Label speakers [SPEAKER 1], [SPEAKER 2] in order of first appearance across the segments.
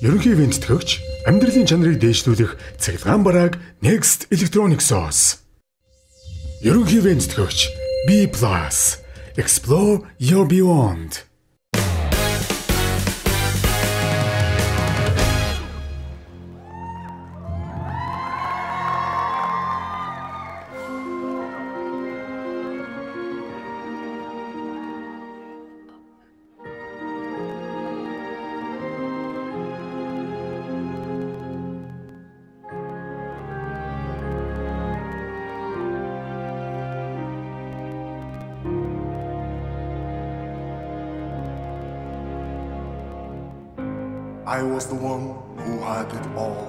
[SPEAKER 1] Ерөнхий ивент төгч амьдралын чанарыг дээшлүүлэх цахилгаан барааг Next Electronics-оос. Ерөнхий ивент төгч B+ Explore your beyond.
[SPEAKER 2] I was the one who had it all.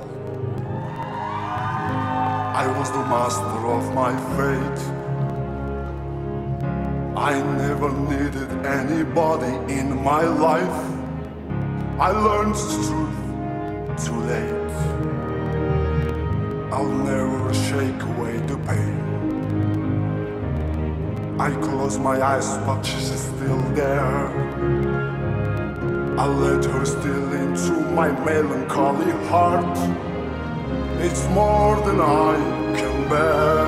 [SPEAKER 2] I was the master of my fate. I never needed anybody in my life. I learned the truth too late. I'll never shake away the pain. I close my eyes, but she's still there. I let her steal into my melancholy heart. It's more than I can bear.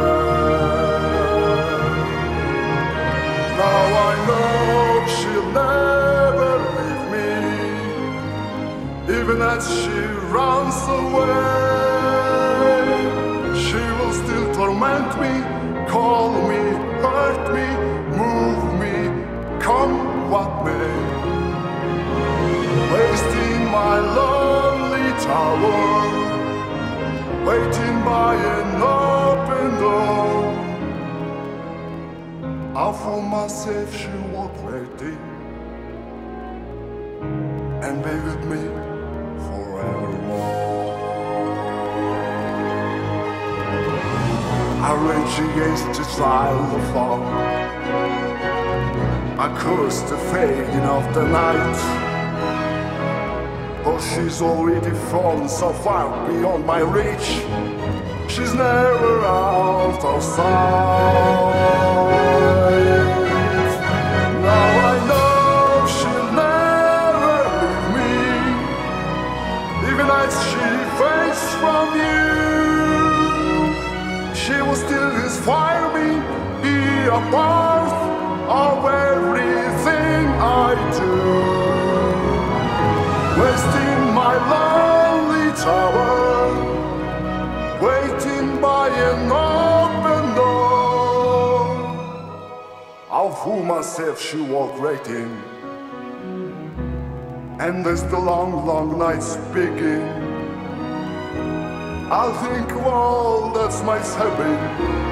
[SPEAKER 2] Now I know she'll never leave me, even as she runs away. She will still torment me, tower, waiting by an open door. I fool myself she walk waiting and be with me forevermore. I rage against the child of love. I curse the fading of the night. Oh, she's already fallen so far beyond my reach. She's never out of sight. Now I know she'll never leave me, even as she fades from you. She will still inspire me, be a part wasting my lonely tower, waiting by an open door. I'll fool myself, she walk waiting, and as the long, long nights begin, I'll think well, that's my have